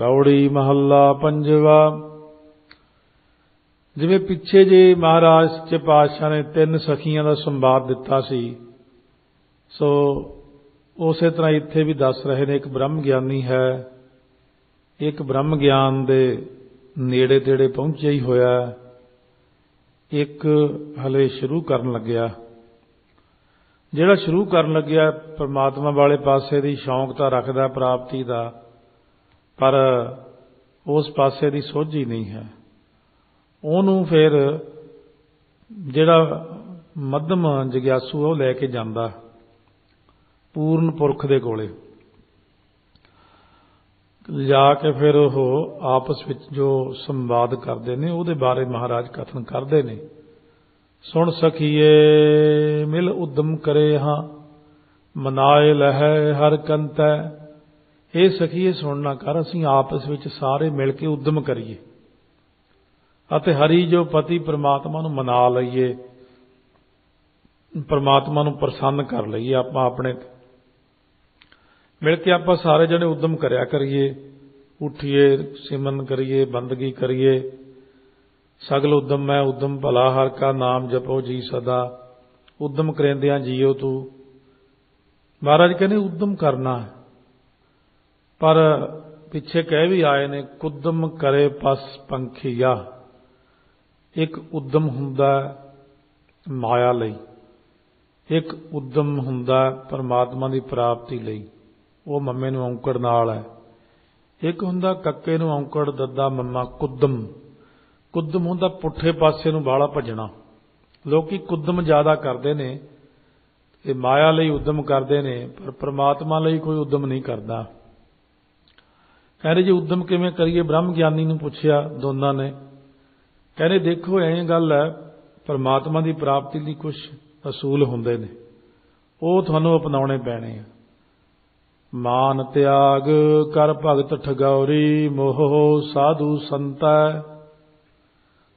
ਗੌੜੀ ਮਹੱਲਾ ਪੰਜਵਾ। ਜਿਵੇਂ ਪਿੱਛੇ ਜੇ ਮਹਾਰਾਜ ਚ ਪਾਤਸ਼ਾਹ ਨੇ ਤਿੰਨ ਸਖੀਆਂ ਦਾ ਸੰਵਾਦ ਦਿੱਤਾ ਸੀ, ਸੋ ਉਸੇ ਤਰ੍ਹਾਂ ਇੱਥੇ ਵੀ ਦੱਸ ਰਹੇ ਨੇ, ਇੱਕ ਬ੍ਰਹਮ ਗਿਆਨੀ ਹੈ, ਇੱਕ ਬ੍ਰਹਮ ਗਿਆਨ ਦੇ ਨੇੜੇ ਤੇੜੇ ਪਹੁੰਚਿਆ ਹੀ ਹੋਇਆ ਇੱਕ ਹਲੇ ਸ਼ੁਰੂ ਕਰਨ ਲੱਗਿਆ। ਜਿਹੜਾ ਸ਼ੁਰੂ ਕਰਨ ਲੱਗਿਆ, ਪ੍ਰਮਾਤਮਾ ਵਾਲੇ ਪਾਸੇ ਦੀ ਸ਼ੌਂਕ ਤਾਂ ਰੱਖਦਾ, ਪ੍ਰਾਪਤੀ ਦਾ। ਪਰ ਉਸ ਪਾਸੇ ਦੀ ਸੋਝੀ ਨਹੀਂ ਹੈ। ਉਹਨੂੰ ਫਿਰ ਜਿਹੜਾ ਮੱਧਮ ਜਗਿਆਸੂ ਉਹ ਲੈ ਕੇ ਜਾਂਦਾ ਪੂਰਨ ਪੁਰਖ ਦੇ ਕੋਲੇ। ਜਾ ਕੇ ਫਿਰ ਉਹ ਆਪਸ ਵਿੱਚ ਜੋ ਸੰਵਾਦ ਕਰਦੇ ਨੇ, ਉਹਦੇ ਬਾਰੇ ਮਹਾਰਾਜ ਕਥਨ ਕਰਦੇ ਨੇ। ਸੁਣ ਸਖੀਏ ਮਿਲ ਉਦਮ ਕਰੇ ਹਾਂ, ਮਨਾਏ ਲਹਿ ਹਰ ਕੰਤੈ ਇਹ ਸਖੀਏ ਸੁਣਨਾ ਕਰ, ਅਸੀਂ ਆਪਸ ਵਿੱਚ ਸਾਰੇ ਮਿਲ ਕੇ ਉਦਮ ਕਰੀਏ ਅਤੇ ਹਰੀ ਜੋ ਪਤੀ ਪ੍ਰਮਾਤਮਾ ਨੂੰ ਮਨਾ ਲਈਏ, ਪ੍ਰਮਾਤਮਾ ਨੂੰ ਪ੍ਰਸੰਨ ਕਰ ਲਈਏ, ਆਪਾਂ ਆਪਣੇ ਮਿਲ ਕੇ ਆਪਾਂ ਸਾਰੇ ਜਣੇ ਉਦਮ ਕਰਿਆ ਕਰੀਏ, ਉਠੀਏ ਸਿਮਨ ਕਰੀਏ, ਬੰਦਗੀ ਕਰੀਏ, ਸਗਲ ਉਦਮ ਮੈਂ ਉਦਮ ਭਲਾ ਹਰ ਕਾ ਨਾਮ ਜਪੋ ਜੀ ਸਦਾ, ਉਦਮ ਕਰੇਂਦਿਆਂ ਜੀਓ ਤੂੰ। ਮਹਾਰਾਜ ਕਹਿੰਦੇ ਉਦਮ ਕਰਨਾ ਪਰ ਪਿੱਛੇ ਕਹਿ ਵੀ ਆਏ ਨੇ, ਕੁਦਮ ਕਰੇ ਪਸ ਪੰਖੀਆ। ਇੱਕ ਉਦਮ ਹੁੰਦਾ ਮਾਇਆ ਲਈ, ਇੱਕ ਉਦਮ ਹੁੰਦਾ ਪਰਮਾਤਮਾ ਦੀ ਪ੍ਰਾਪਤੀ ਲਈ। ਉਹ ਮੰਮੇ ਨੂੰ ਔਂਕੜ ਨਾਲ ਹੈ। ਇੱਕ ਹੁੰਦਾ ਕੱਕੇ ਨੂੰ ਔਂਕੜ, ਦੱਦਾ ਮੰਮਾ ਕੁਦਮ। ਕੁਦਮ ਹੁੰਦਾ ਪੁੱਠੇ ਪਾਸੇ ਨੂੰ ਬਾਲਾ ਭੱਜਣਾ। ਲੋਕੀ ਕੁਦਮ ਜ਼ਿਆਦਾ ਕਰਦੇ ਨੇ, ਇਹ ਮਾਇਆ ਲਈ ਉਦਮ ਕਰਦੇ ਨੇ, ਪਰ ਪ੍ਰਮਾਤਮਾ ਲਈ ਕੋਈ ਉਦਮ ਨਹੀਂ ਕਰਦਾ। ਕਹਿੰਦੇ ਜੀ ਉਦਮ ਕਿਵੇਂ ਕਰੀਏ? ਬ੍ਰਹਮ ਗਿਆਨੀ ਨੂੰ ਪੁੱਛਿਆ ਦੋਨਾਂ ਨੇ। ਕਹਿੰਦੇ ਦੇਖੋ, ਐਂ ਗੱਲ ਹੈ, ਪਰਮਾਤਮਾ ਦੀ ਪ੍ਰਾਪਤੀ ਲਈ ਕੁਝ ਅਸੂਲ ਹੁੰਦੇ ਨੇ। ਉਹ ਤੁਹਾਨੂੰ ਅਪਣਾਉਣੇ ਪੈਣੇ ਆ। ਮਾਨ ਤਿਆਗ ਕਰ ਭਗਤ ਠਗੌਰੀ, ਮੋਹ ਸਾਧੂ ਸੰਤੈ।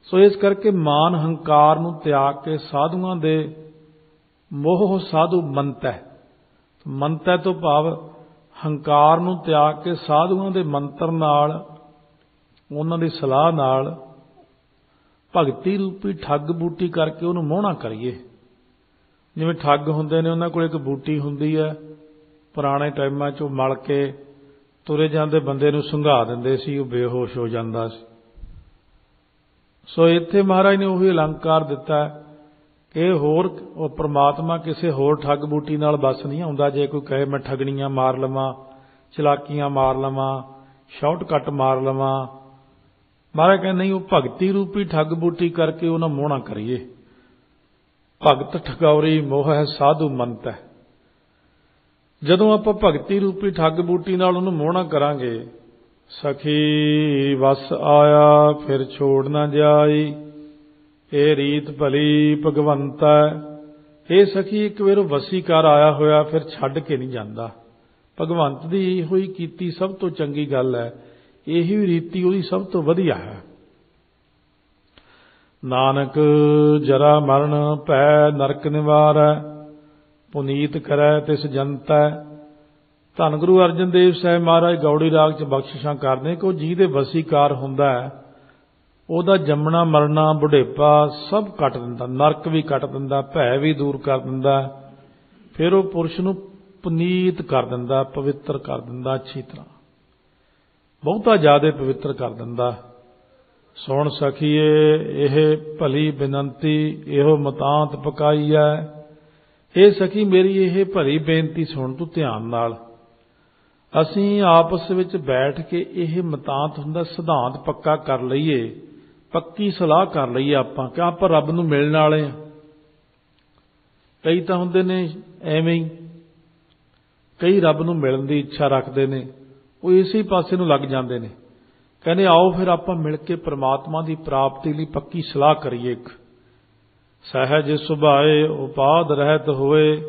ਸੋ ਇਸ ਕਰਕੇ ਮਾਨ ਹੰਕਾਰ ਨੂੰ ਤਿਆਗ ਕੇ ਸਾਧੂਆਂ ਦੇ ਮੋਹ ਸਾਧੂ ਮੰਤੈ। ਮੰਤੈ ਤੋਂ ਭਾਵ ਹੰਕਾਰ ਨੂੰ ਤਿਆਗ ਕੇ ਸਾਧੂਆਂ ਦੇ ਮੰਤਰ ਨਾਲ, ਉਹਨਾਂ ਦੀ ਸਲਾਹ ਨਾਲ ਭਗਤੀ ਰੂਪੀ ਠੱਗ ਬੂਟੀ ਕਰਕੇ ਉਹਨੂੰ ਮੋਹਣਾ ਕਰੀਏ। ਜਿਵੇਂ ਠੱਗ ਹੁੰਦੇ ਨੇ, ਉਹਨਾਂ ਕੋਲ ਇੱਕ ਬੂਟੀ ਹੁੰਦੀ ਹੈ, ਪੁਰਾਣੇ ਟਾਈਮਾਂ 'ਚ ਉਹ ਮਲ ਕੇ ਤੁਰੇ ਜਾਂਦੇ ਬੰਦੇ ਨੂੰ ਸੰਘਾ ਦਿੰਦੇ ਸੀ, ਉਹ ਬੇਹੋਸ਼ ਹੋ ਜਾਂਦਾ ਸੀ। ਸੋ ਇੱਥੇ ਮਹਾਰਾਜ ਨੇ ਉਹੀ ਅਲੰਕਾਰ ਦਿੱਤਾ ਕਿ ਹੋਰ ਉਹ ਪ੍ਰਮਾਤਮਾ ਕਿਸੇ ਹੋਰ ਠੱਗ ਬੂਟੀ ਨਾਲ ਬਸ ਨਹੀਂ ਆਉਂਦਾ, ਜੇ ਕੋਈ ਕਹੇ ਮੈਂ ਠਗਣੀਆਂ ਮਾਰ ਲਵਾਂ, ਚਲਾਕੀਆਂ ਮਾਰ ਲਵਾਂ, ਸ਼ਾਰਟਕਟ ਮਾਰ ਲਵਾਂ। ਮਹਾਰਾਜ ਕਹਿੰਦੇ, ਨਹੀਂ, ਉਹ ਭਗਤੀ ਰੂਪੀ ਠੱਗ ਬੂਟੀ ਕਰਕੇ ਉਹਨਾਂ ਮੋਹਣਾ ਕਰੀਏ। ਭਗਤ ਠਗੌਰੀ ਮੋਹ ਹੈ, ਸਾਧੂ ਮੰਤ ਹੈ। ਜਦੋਂ ਆਪਾਂ ਭਗਤੀ ਰੂਪੀ ਠੱਗ ਬੂਟੀ ਨਾਲ ਉਹਨੂੰ ਮੋਹਣਾ ਕਰਾਂਗੇ, ਸਖੀ ਵਸ ਆਇਆ, ਫਿਰ ਛੋੜ ਨਾ ਜਾਈ। ਇਹ ਰੀਤ ਭਲੀ ਭਗਵੰਤਾ ਇਹ ਸਖੀ ਇੱਕ ਵਾਰ ਵਸੀਕਾਰ ਆਇਆ ਹੋਇਆ, ਫਿਰ ਛੱਡ ਕੇ ਨਹੀਂ ਜਾਂਦਾ। ਭਗਵੰਤ ਦੀ ਹੋਈ ਕੀਤੀ ਸਭ ਤੋਂ ਚੰਗੀ ਗੱਲ ਹੈ, ਇਹੀ ਰੀਤੀ ਉਹਦੀ ਸਭ ਤੋਂ ਵਧੀਆ ਹੈ। ਨਾਨਕ ਜਰਾ ਮਰਨ ਪੈ ਨਰਕ ਨਿਵਾਰੈ, ਪੁਨੀਤ ਕਰੈ ਤਿਸ ਜਨਤੈ। ਧੰਨ ਗੁਰੂ ਅਰਜਨ ਦੇਵ ਸਾਹਿਬ ਮਹਾਰਾਜ ਗੌੜੀ ਰਾਗ ਚ ਬਖਸ਼ਿਸ਼ਾਂ ਕਰਦੇ ਕਿ ਉਹ ਜਿਹਦੇ ਵਸੀਕਾਰ ਹੁੰਦਾ ਹੈ ਉਹਦਾ ਜੰਮਣਾ, ਮਰਨਾ, ਬੁਢੇਪਾ ਸਭ ਕੱਟ ਦਿੰਦਾ, ਨਰਕ ਵੀ ਕੱਟ ਦਿੰਦਾ, ਭੈ ਵੀ ਦੂਰ ਕਰ ਦਿੰਦਾ। ਫਿਰ ਉਹ ਪੁਰਸ਼ ਨੂੰ ਪੁਨੀਤ ਕਰ ਦਿੰਦਾ, ਪਵਿੱਤਰ ਕਰ ਦਿੰਦਾ, ਅੱਛੀ ਤਰ੍ਹਾਂ। ਬਹੁਤਾ ਜ਼ਿਆਦਾ ਪਵਿੱਤਰ ਕਰ ਦਿੰਦਾ। ਸੁਣ ਸਖੀਏ, ਇਹ ਭਲੀ ਬੇਨਤੀ, ਇਹੋ ਮਤਾਂਤ ਪਕਾਈ ਹੈ ਇਹ ਸਖੀ, ਮੇਰੀ ਇਹ ਭਲੀ ਬੇਨਤੀ ਸੁਣ ਤੂੰ ਧਿਆਨ ਨਾਲ। ਅਸੀਂ ਆਪਸ ਵਿੱਚ ਬੈਠ ਕੇ ਇਹ ਮਤਾਂਤ ਹੁੰਦਾ, ਸਿਧਾਂਤ ਪੱਕਾ ਕਰ ਲਈਏ। ਪੱਕੀ ਸਲਾਹ ਕਰ ਲਈਏ ਆਪਾਂ ਕਿ ਆਪਾਂ ਰੱਬ ਨੂੰ ਮਿਲਣ ਵਾਲੇ ਆ। ਕਈ ਤਾਂ ਹੁੰਦੇ ਨੇ ਐਵੇਂ ਹੀ, ਕਈ ਰੱਬ ਨੂੰ ਮਿਲਣ ਦੀ ਇੱਛਾ ਰੱਖਦੇ ਨੇ, ਉਹ ਇਸੇ ਪਾਸੇ ਨੂੰ ਲੱਗ ਜਾਂਦੇ ਨੇ। ਕਹਿੰਦੇ ਆਓ ਫਿਰ ਆਪਾਂ ਮਿਲ ਕੇ ਪ੍ਰਮਾਤਮਾ ਦੀ ਪ੍ਰਾਪਤੀ ਲਈ ਪੱਕੀ ਸਲਾਹ ਕਰੀਏ ਇੱਕ। ਸਹਿਜ ਸੁਭਾਏ ਉਪਾਦ ਰਹਿਤ ਹੋਏ,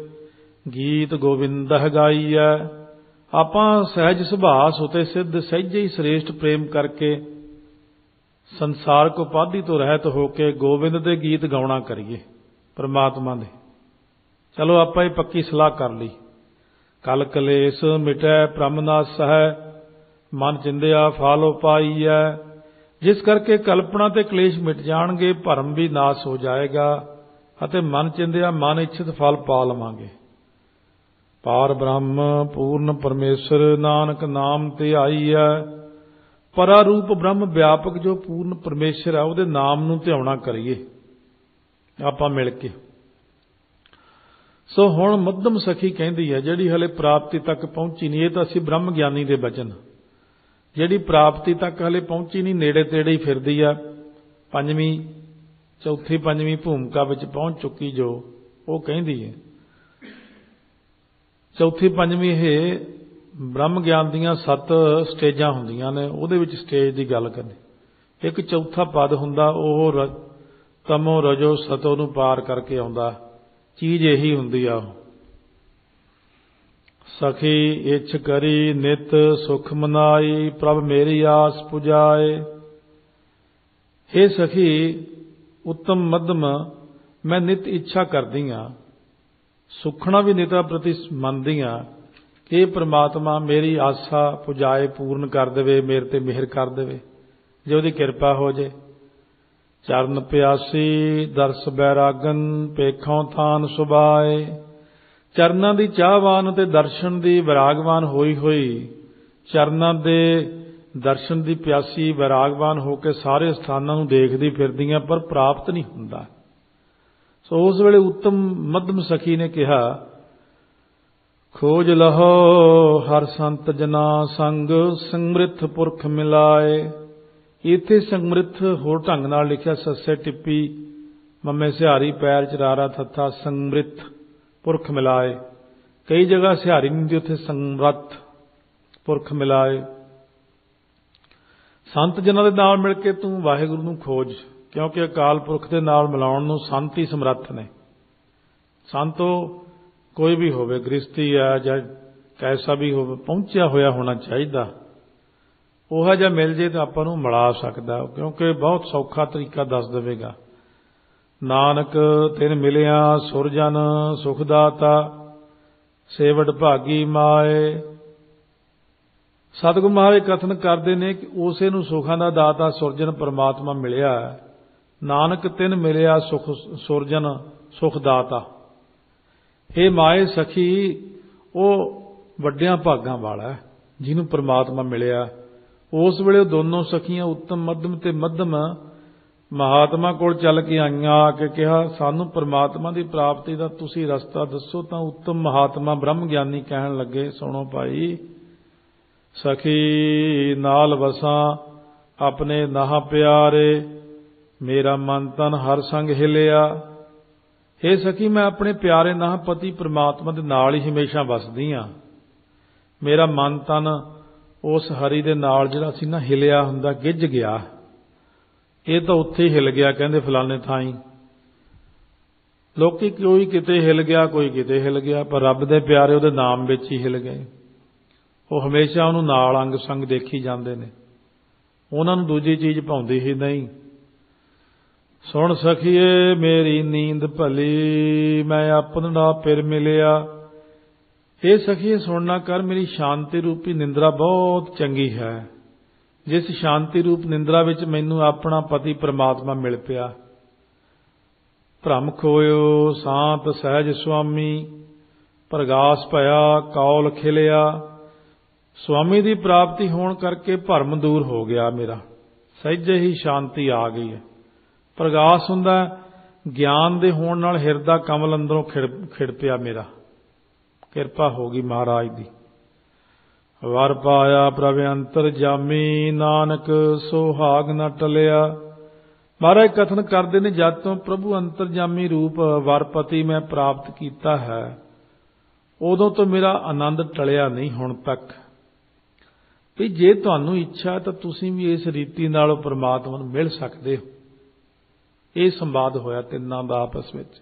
ਗੀਤ ਗੋਵਿੰਦਹ ਗਾਈਐ। ਆਪਾਂ ਸਹਿਜ ਸੁਭਾਅ ਸੁਤੇ ਸਿੱਧ, ਸਹਿਜੇ ਹੀ ਸ੍ਰੇਸ਼ਟ ਪ੍ਰੇਮ ਕਰਕੇ ਸੰਸਾਰਕ ਉਪਾਧੀ ਤੋਂ ਰਹਿਤ ਹੋ ਕੇ ਗੋਬਿੰਦ ਦੇ ਗੀਤ ਗਾਉਣਾ ਕਰੀਏ, ਪ੍ਰਮਾਤਮਾ ਦੇ। ਚਲੋ ਆਪਾਂ ਇਹ ਪੱਕੀ ਸਲਾਹ ਕਰ ਲਈ। ਕਲ ਕਲੇਸ਼ ਮਿਟੈ ਪ੍ਰਮਨਾਸ ਹੈ ਮਨ ਚਿੰਦਿਆ ਫਲ ਉਪਾਈਐ ਜਿਸ ਕਰਕੇ ਕਲਪਨਾ ਤੇ ਕਲੇਸ਼ ਮਿਟ ਜਾਣਗੇ, ਭਰਮ ਵੀ ਨਾਸ ਹੋ ਜਾਏਗਾ ਅਤੇ ਮਨ ਚਿੰਦਿਆ ਮਨ ਇੱਛਿਤ ਫਲ ਪਾ ਲਵਾਂਗੇ। ਪਾਰ ਬ੍ਰਹਮ, ਪੂਰਨ ਪਰਮੇਸ਼ਰ, ਨਾਨਕ ਨਾਮ ਤੇ ਪਰਾਰੂਪ ਬ੍ਰਹਮ ਵਿਆਪਕ ਜੋ ਪੂਰਨ ਪਰਮੇਸ਼ਰ ਆ, ਉਹਦੇ ਨਾਮ ਨੂੰ ਧਿਆਉਣਾ ਕਰੀਏ, ਆਪਾਂ ਮਿਲ ਕੇ। ਸੋ ਹੁਣ ਮੱਧਮ ਸਖੀ ਕਹਿੰਦੀ ਹੈ, ਜਿਹੜੀ ਹਲੇ ਪ੍ਰਾਪਤੀ ਤੱਕ ਪਹੁੰਚੀ ਨਹੀਂ, ਇਹ ਤਾਂ ਅਸੀਂ ਬ੍ਰਹਮ ਗਿਆਨੀ ਦੇ ਬਚਨ। ਜਿਹੜੀ ਪ੍ਰਾਪਤੀ ਤੱਕ ਹਲੇ ਪਹੁੰਚੀ ਨਹੀਂ, ਨੇੜੇ ਤੇੜੇ ਹੀ ਫਿਰਦੀ ਆ, ਪੰਜਵੀਂ, ਚੌਥੀ, ਪੰਜਵੀਂ ਭੂਮਿਕਾ ਵਿੱਚ ਪਹੁੰਚ ਚੁੱਕੀ ਜੋ, ਉਹ ਕਹਿੰਦੀ ਹੈ। ਚੌਥੀ, ਪੰਜਵੀਂ ਇਹ ਬ੍ਰਹਮ ਗਿਆਨ ਦੀਆਂ ਸੱਤ ਸਟੇਜਾਂ ਹੁੰਦੀਆਂ ਨੇ, ਉਹਦੇ ਵਿੱਚ ਸਟੇਜ ਦੀ ਗੱਲ ਕਰਦੇ ਇੱਕ ਚੌਥਾ ਪਦ ਹੁੰਦਾ, ਉਹ ਤਮੋ ਰਜੋ ਸਤੋ ਨੂੰ ਪਾਰ ਕਰਕੇ ਆਉਂਦਾ। ਚੀਜ਼ ਇਹੀ ਹੁੰਦੀ ਆ ਸਖੀ ਇਛ ਕਰੀ, ਨਿਤ ਸੁਖ ਮਨਾਈ, ਪ੍ਰਭ ਮੇਰੀ ਆਸ ਪੁਜਾਏ। हे ਸਖੀ, ਉੱਤਮ ਮਧਮ, ਮੈਂ ਨਿਤ ਇੱਛਾ ਕਰਦੀ ਆ। ਸੁਖਣਾ ਵੀ ਨਿਤਾ ਪ੍ਰਤੀ ਮੰਨਦੀ ਆ। ਇਹ ਪ੍ਰਮਾਤਮਾ ਮੇਰੀ ਆਸਾ ਪੁਜਾਏ ਪੂਰਨ ਕਰ ਦੇਵੇ, ਮੇਰੇ ਤੇ ਮਿਹਰ ਕਰ ਦੇਵੇ। ਜੇ ਉਹਦੀ ਕਿਰਪਾ ਹੋ ਜੇ। ਚਰਨ ਪਿਆਸੀ ਦਰਸ ਬੈਰਾਗਨ, ਪੇਖੋਂ ਥਾਨ ਸੁਭਾਏ। ਚਰਨਾਂ ਦੀ ਚਾਹਵਾਨ ਤੇ ਦਰਸ਼ਨ ਦੀ ਵਿਰਾਗਵਾਨ ਹੋਈ ਹੋਈ। ਚਰਨਾਂ ਦੇ ਦਰਸ਼ਨ ਦੀ ਪਿਆਸੀ ਵਿਰਾਗਵਾਨ ਹੋ ਕੇ ਸਾਰੇ ਸਥਾਨਾਂ ਨੂੰ ਦੇਖਦੀ ਫਿਰਦੀਆਂ, ਪਰ ਪ੍ਰਾਪਤ ਨਹੀਂ ਹੁੰਦਾ। ਸੋ ਉਸ ਵੇਲੇ ਉੱਤਮ ਮੱਧਮ ਸਖੀ ਨੇ ਕਿਹਾ ਖੋਜ ਲਹੋ, ਹਰ ਸੰਤ ਜਨਾ ਸੰਗ ਸੰਮ੍ਰਿਤ ਪੁਰਖ ਮਿਲਾਏ। ਇਥੇ ਸੰਮ੍ਰਿਤ ਹੋਰ ਢੰਗ ਨਾਲ ਲਿਖਿਆ, ਸੱਸੇ ਟਿੱਪੀ, ਮੰਮੇ ਸਿਹਾਰੀ ਪੈਰ ਚਰਾਰਾ ਥੱਥਾ ਸੰਮ੍ਰਿਤ ਪੁਰਖ ਮਿਲਾਏ। ਕਈ ਜਗ੍ਹਾ ਸਿਹਾਰੀ ਨਹੀਂ ਦੀ ਉੱਥੇ ਸੰਮਰਤ ਪੁਰਖ ਮਿਲਾਏ। ਸੰਤ ਜਨਾਂ ਦੇ ਨਾਲ ਮਿਲ ਕੇ ਤੂੰ ਵਾਹਿਗੁਰੂ ਨੂੰ ਖੋਜ, ਕਿਉਂਕਿ ਅਕਾਲ ਪੁਰਖ ਦੇ ਨਾਲ ਮਿਲਾਉਣ ਨੂੰ ਸੰਤ ਹੀ ਸਮਰੱਥ ਨੇ। ਸੰਤੋ ਕੋਈ ਵੀ ਹੋਵੇ ਗ੍ਰਸਤੀ ਆ ਜਾਂ ਕੈਸਾ ਵੀ ਹੋਵੇ, ਪਹੁੰਚਿਆ ਹੋਇਆ ਹੋਣਾ ਚਾਹੀਦਾ। ਉਹ ਜਿਹਾ ਮਿਲ ਜੇ ਤਾਂ ਆਪਾਂ ਨੂੰ ਮਿਲਾ ਸਕਦਾ, ਕਿਉਂਕਿ ਬਹੁਤ ਸੌਖਾ ਤਰੀਕਾ ਦੱਸ ਦੇਵੇਗਾ। ਨਾਨਕ, ਤਿਨ ਮਿਲਿਆ ਸੁਰਜਨ, ਸੁਖਦਾਤਾ, ਸੇਵਟ ਭਾਗੀ ਮਾਏ। ਸਤਿਗੁਰੂ ਮਹਾਰਾਜ ਕਥਨ ਕਰਦੇ ਨੇ ਕਿ ਉਸੇ ਨੂੰ ਸੁਖਾਂ ਦਾ ਦਾਤਾ ਸੁਰਜਨ ਪਰਮਾਤਮਾ ਮਿਲਿਆ ਨਾਨਕ ਤਿਨ ਮਿਲਿਆ ਸੁਖ, ਸੁਰਜਨ, ਸੁਖਦਾਤਾ। ਇਹ ਮਾਏ ਸਖੀ, ਉਹ ਵੱਡਿਆਂ ਭਾਗਾਂ ਵਾਲਾ ਹੈ, ਜਿਹਨੂੰ ਪਰਮਾਤਮਾ ਮਿਲਿਆ। ਉਸ ਵੇਲੇ ਦੋਨੋਂ ਸਖੀਆਂ ਉੱਤਮ ਮੱਧਮ ਤੇ ਮੱਧਮ ਮਹਾਤਮਾ ਕੋਲ ਚੱਲ ਕੇ ਆਈਆਂ, ਆ ਕੇ ਕਿਹਾ, ਸਾਨੂੰ ਪਰਮਾਤਮਾ ਦੀ ਪ੍ਰਾਪਤੀ ਦਾ ਤੁਸੀਂ ਰਸਤਾ ਦੱਸੋ ਤਾਂ ਉੱਤਮ ਮਹਾਤਮਾ ਬ੍ਰਹਮ ਗਿਆਨੀ ਕਹਿਣ ਲੱਗੇ, ਸੁਣੋ ਭਾਈ, ਸਖੀ ਨਾਲ ਵਸਾਂ, ਆਪਣੇ ਨਾਹ ਪਿਆਰੇ, ਮੇਰਾ ਮਨ ਤਨ ਹਰ ਸੰਗ ਹਿਲਿਆ। हे ਸਖੀ, ਮੈਂ ਆਪਣੇ ਪਿਆਰੇ ਨਾਹ ਪਤੀ ਪ੍ਰਮਾਤਮਾ ਦੇ ਨਾਲ ਹੀ ਹਮੇਸ਼ਾ ਵਸਦੀ ਆ ਮੇਰਾ ਮਨ ਤਨ ਉਸ ਹਰੀ ਦੇ ਨਾਲ ਜਿਹੜਾ ਸੀ ਨਾ ਹਿਲਿਆ ਹੁੰਦਾ ਗਿੱਜ ਗਿਆ। ਇਹ ਤਾਂ ਉੱਥੇ ਹੀ ਹਿਲ ਗਿਆ, ਕਹਿੰਦੇ ਫਲਾਣੇ ਥਾਂ ਹੀ ਲੋਕੀ ਕੋਈ ਕਿਤੇ ਹਿਲ ਗਿਆ, ਕੋਈ ਕਿਤੇ ਹਿਲ ਗਿਆ, ਪਰ ਰੱਬ ਦੇ ਪਿਆਰੇ ਉਹਦੇ ਨਾਮ ਵਿੱਚ ਹੀ ਹਿਲ ਗਏ। ਉਹ ਹਮੇਸ਼ਾ ਉਹਨੂੰ ਨਾਲ ਅੰਗ ਸੰਗ ਦੇਖੀ ਜਾਂਦੇ ਨੇ। ਉਹਨਾਂ ਨੂੰ ਦੂਜੀ ਚੀਜ਼ ਭਾਉਂਦੀ ਹੀ ਨਹੀਂ। ਸੁਣ ਸਖੀਏ, ਮੇਰੀ ਨੀਂਦ ਭਲੀ, ਮੈਂ ਆਪਣਾ ਪਿਰ ਮਿਲਿਆ। ਇਹ ਸਖੀਏ ਸੁਣਨਾ ਕਰ, ਮੇਰੀ ਸ਼ਾਂਤੀ ਰੂਪੀ ਨਿੰਦਰਾ ਬਹੁਤ ਚੰਗੀ ਹੈ। ਜਿਸ ਸ਼ਾਂਤੀ ਰੂਪ ਨਿੰਦਰਾ ਵਿੱਚ ਮੈਨੂੰ ਆਪਣਾ ਪਤੀ ਪ੍ਰਮਾਤਮਾ ਮਿਲ ਪਿਆ। ਭ੍ਰਮ ਖੋਇਓ, ਸਾਤ ਸਹਿਜ ਸੁਆਮੀ, ਪ੍ਰਗਾਸ ਭਇਆ, ਕੌਲ ਖਿਲਿਆ। ਸੁਆਮੀ ਦੀ ਪ੍ਰਾਪਤੀ ਹੋਣ ਕਰਕੇ ਭਰਮ ਦੂਰ ਹੋ ਗਿਆ ਮੇਰਾ। ਸਹਿਜੇ ਹੀ ਸ਼ਾਂਤੀ ਆ ਗਈ ਹੈ। ਪ੍ਰਗਾਸ ਹੁੰਦਾ ਗਿਆਨ ਦੇ ਹੋਣ ਨਾਲ ਹਿਰਦਾ ਕਮਲ ਅੰਦਰੋਂ ਖਿੜ ਖਿੜ ਪਿਆ ਮੇਰਾ। ਕਿਰਪਾ ਹੋ ਗਈ ਮਹਾਰਾਜ ਦੀ। ਵਰ ਪਾਇਆ ਪ੍ਰਭ ਅੰਤਰ ਜਾਮੀ, ਨਾਨਕ ਸੁਹਾਗ ਨਾ ਟਲਿਆ। ਮਹਾਰਾਜ ਕਥਨ ਕਰਦੇ ਨੇ, ਜਦ ਤੋਂ ਪ੍ਰਭੂ ਅੰਤਰਜਾਮੀ ਰੂਪ ਵਰਪਤੀ ਮੈਂ ਪ੍ਰਾਪਤ ਕੀਤਾ ਹੈ, ਉਦੋਂ ਤੋਂ ਮੇਰਾ ਆਨੰਦ ਟਲਿਆ ਨਹੀਂ ਹੁਣ ਤੱਕ। ਵੀ ਜੇ ਤੁਹਾਨੂੰ ਇੱਛਾ ਤਾਂ ਤੁਸੀਂ ਵੀ ਇਸ ਰੀਤੀ ਨਾਲ ਪਰਮਾਤਮਾ ਨੂੰ ਮਿਲ ਸਕਦੇ ਹੋ। ਇਹ ਸੰਵਾਦ ਹੋਇਆ ਤਿੰਨਾਂ ਦਾ ਆਪਸ ਵਿੱਚ।